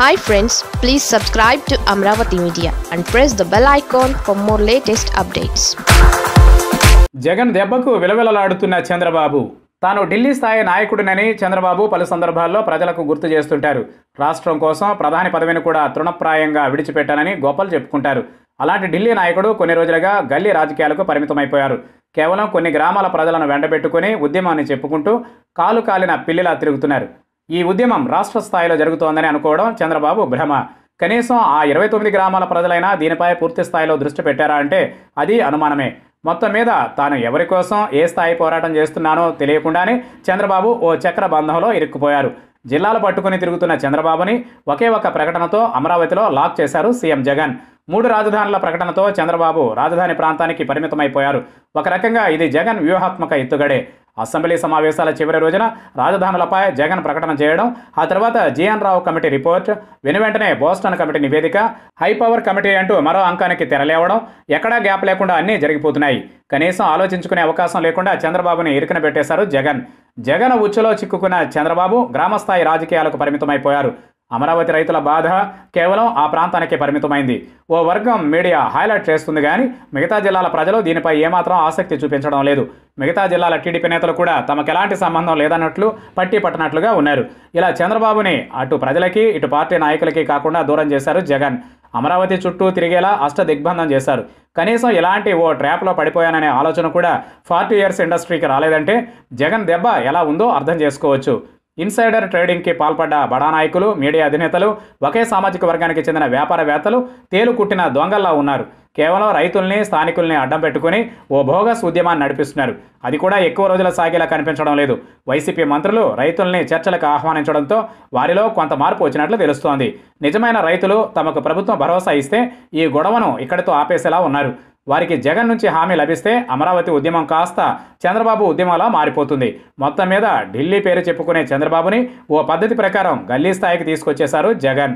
Hi friends please subscribe to Amaravati media and press the bell icon for more latest updates Jagan దెబ్బకు విలవిలలాడుతున్న చంద్రబాబు. తాను ఢిల్లీ స్థాయి నాయకుడినని చంద్రబాబు పలు సందర్భాల్లో ప్రజలకు గుర్తు చేస్తుంటారు. రాష్ట్రం కోసం ప్రధాని పదవిని కూడా తృణప్రాయంగా విడిచిపెట్టానని గోపాలు చెప్పుకుంటారు. అలాంటి ఢిల్లీ నాయకుడు కొన్ని రోజులుగా గల్లీ రాజకీయాలకు పరిమితమైపోయారు. కేవలం కొన్ని గ్రామాల ప్రజలను వెంటబెట్టుకుని ఉద్యమాన్ని చెప్పుకుంటూ కాలు కాలిన పిల్లిలా తిరుగుతున్నారు. ఈ ఉద్యమం రాష్ట్ర స్థాయిలో జరుగుతోందని అనుకోవడం చంద్రబాబు భ్రమ. కనీసం ఆ ఇరవై తొమ్మిది గ్రామాల ప్రజలైనా దీనిపై పూర్తి స్థాయిలో దృష్టి పెట్టారా అంటే అది అనుమానమే. మొత్తం మీద తాను ఎవరి కోసం ఏ స్థాయి పోరాటం చేస్తున్నానో తెలియకుండానే చంద్రబాబు ఓ చక్ర బంధంలో ఇరుక్కుపోయారు. జిల్లాలు పట్టుకుని తిరుగుతున్న చంద్రబాబుని ఒకే ఒక ప్రకటనతో అమరావతిలో లాక్ చేశారు సీఎం జగన్. మూడు రాజధానుల ప్రకటనతో చంద్రబాబు రాజధాని ప్రాంతానికి పరిమితమైపోయారు. ఒక రకంగా ఇది జగన్ వ్యూహాత్మక ఎత్తుగడే. అసెంబ్లీ సమావేశాల చివరి రోజున రాజధానులపై జగన్ ప్రకటన చేయడం ఆ తర్వాత జీఎన్ రావు కమిటీ రిపోర్ట్ వెనువెంటనే బోస్టన్ కమిటీ నివేదిక హై పవర్ కమిటీ అంటూ మరో అంకానికి తెరలేవడం ఎక్కడా గ్యాప్ లేకుండా అన్నీ జరిగిపోతున్నాయి. కనీసం ఆలోచించుకునే అవకాశం లేకుండా చంద్రబాబుని ఇరుకున పెట్టేశారు జగన్. జగన్ ఉచ్చులో చిక్కుకున్న చంద్రబాబు గ్రామస్థాయి రాజకీయాలకు పరిమితమైపోయారు. అమరావతి రైతుల బాధ కేవలం ఆ ప్రాంతానికే పరిమితమైంది. ఓ వర్గం మీడియా హైలైట్ చేస్తుంది కానీ మిగతా జిల్లాల ప్రజలు దీనిపై ఏమాత్రం ఆసక్తి చూపించడం లేదు. మిగతా జిల్లాల టీడీపీ నేతలు కూడా తమకు ఎలాంటి సంబంధం లేదన్నట్లు పట్టి పట్టనట్లుగా ఉన్నారు. ఇలా చంద్రబాబుని అటు ప్రజలకి ఇటు పార్టీ నాయకులకి కాకుండా దూరం చేశారు జగన్. అమరావతి చుట్టూ తిరిగేలా అష్ట దిగ్బంధం చేశారు. కనీసం ఇలాంటి ఓ ట్రాప్లో పడిపోయాననే ఆలోచన కూడా ఫార్టీ ఇయర్స్ ఇండస్ట్రీకి రాలేదంటే జగన్ దెబ్బ ఎలా ఉందో అర్థం చేసుకోవచ్చు. ఇన్సైడర్ ట్రేడింగ్కి పాల్పడ్డ బడా నాయకులు మీడియా అధినేతలు ఒకే సామాజిక వర్గానికి చెందిన వ్యాపారవేత్తలు తేలు కుట్టిన దొంగల్లా ఉన్నారు. కేవలం రైతుల్ని స్థానికుల్ని అడ్డం పెట్టుకుని ఓ భోగస్ ఉద్యమాన్ని నడిపిస్తున్నారు. అది కూడా ఎక్కువ రోజుల సాగేలా కనిపించడం లేదు. వైసీపీ మంత్రులు రైతుల్ని చర్చలకు ఆహ్వానించడంతో వారిలో కొంత మార్పు వచ్చినట్లు తెలుస్తోంది. నిజమైన రైతులు తమకు ప్రభుత్వం భరోసా ఇస్తే ఈ గొడవను ఇక్కడితో ఆపేసేలా ఉన్నారు. వారికి జగన్ నుంచి హామీ లభిస్తే అమరావతి ఉద్యమం కాస్త చంద్రబాబు ఉద్యమంలా మారిపోతుంది. మొత్తం మీద ఢిల్లీ పేరు చెప్పుకునే చంద్రబాబుని ఓ పద్ధతి ప్రకారం గల్లీ స్థాయికి తీసుకొచ్చేశారు జగన్.